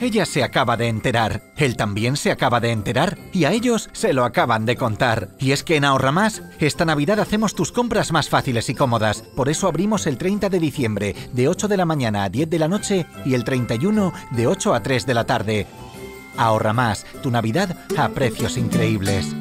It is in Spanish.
Ella se acaba de enterar, él también se acaba de enterar y a ellos se lo acaban de contar. Y es que en Ahorra Más, esta Navidad hacemos tus compras más fáciles y cómodas. Por eso abrimos el 30 de diciembre de 8 de la mañana a 10 de la noche y el 31 de 8 a 3 de la tarde. Ahorra Más, tu Navidad a precios increíbles.